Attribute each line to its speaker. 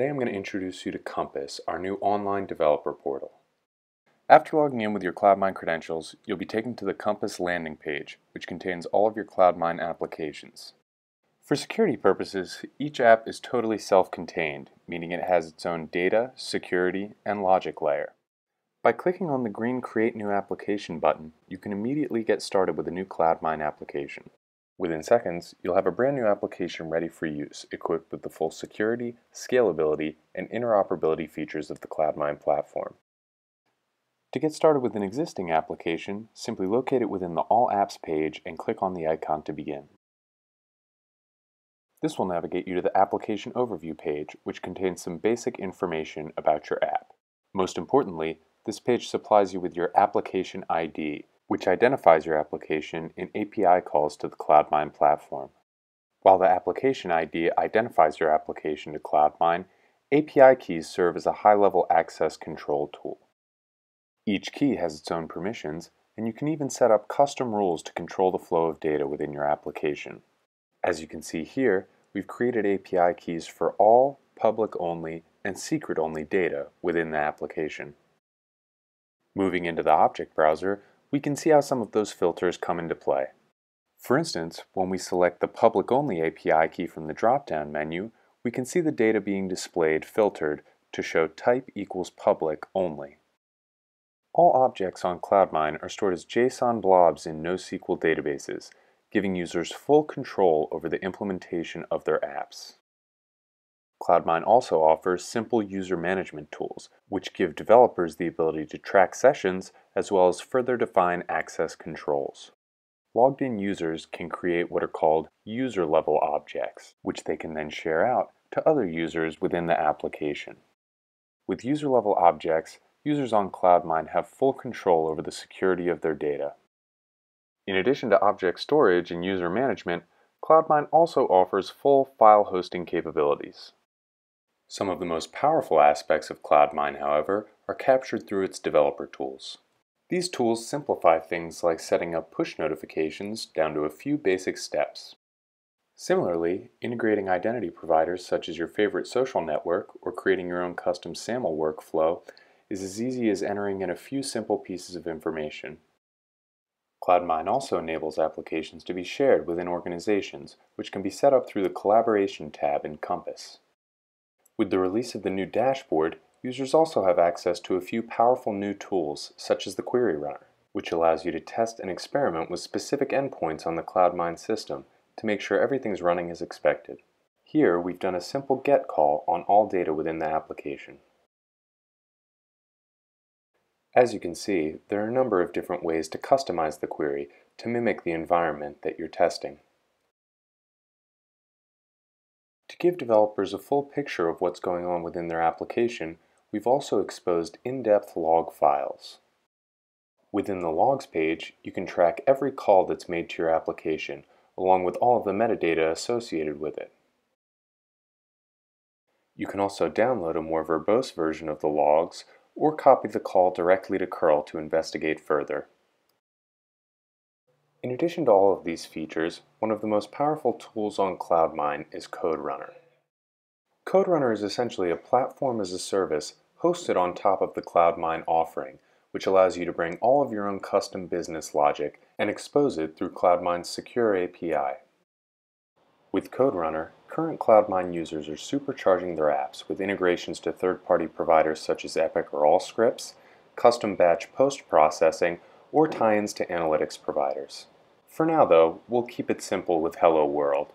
Speaker 1: Today I'm going to introduce you to Compass, our new online developer portal. After logging in with your CloudMine credentials, you'll be taken to the Compass landing page, which contains all of your CloudMine applications. For security purposes, each app is totally self-contained, meaning it has its own data, security, and logic layer. By clicking on the green Create New Application button, you can immediately get started with a new CloudMine application. Within seconds, you'll have a brand new application ready for use, equipped with the full security, scalability, and interoperability features of the CloudMine platform. To get started with an existing application, simply locate it within the All Apps page and click on the icon to begin. This will navigate you to the Application Overview page, which contains some basic information about your app. Most importantly, this page supplies you with your application ID, which identifies your application in API calls to the CloudMine platform. While the application ID identifies your application to CloudMine, API keys serve as a high-level access control tool. Each key has its own permissions, and you can even set up custom rules to control the flow of data within your application. As you can see here, we've created API keys for all public-only and secret-only data within the application. Moving into the object browser, we can see how some of those filters come into play. For instance, when we select the public-only API key from the drop-down menu, we can see the data being displayed filtered to show type equals public only. All objects on CloudMine are stored as JSON blobs in NoSQL databases, giving users full control over the implementation of their apps. CloudMine also offers simple user management tools, which give developers the ability to track sessions as well as further define access controls. Logged in users can create what are called user level objects, which they can then share out to other users within the application. With user level objects, users on CloudMine have full control over the security of their data. In addition to object storage and user management, CloudMine also offers full file hosting capabilities. Some of the most powerful aspects of CloudMine, however, are captured through its developer tools. These tools simplify things like setting up push notifications down to a few basic steps. Similarly, integrating identity providers such as your favorite social network or creating your own custom SAML workflow is as easy as entering in a few simple pieces of information. CloudMine also enables applications to be shared within organizations, which can be set up through the Collaboration tab in Compass. With the release of the new dashboard, users also have access to a few powerful new tools, such as the Query Runner, which allows you to test and experiment with specific endpoints on the CloudMine system to make sure everything's running as expected. Here, we've done a simple GET call on all data within the application. As you can see, there are a number of different ways to customize the query to mimic the environment that you're testing. To give developers a full picture of what's going on within their application, we've also exposed in-depth log files. Within the Logs page, you can track every call that's made to your application, along with all of the metadata associated with it. You can also download a more verbose version of the logs or copy the call directly to curl to investigate further. In addition to all of these features, one of the most powerful tools on CloudMine is CodeRunner. CodeRunner is essentially a platform as a service hosted on top of the CloudMine offering, which allows you to bring all of your own custom business logic and expose it through CloudMine's secure API. With CodeRunner, current CloudMine users are supercharging their apps with integrations to third-party providers such as Epic or Allscripts, custom batch post-processing, or tie-ins to analytics providers. For now though, we'll keep it simple with Hello World.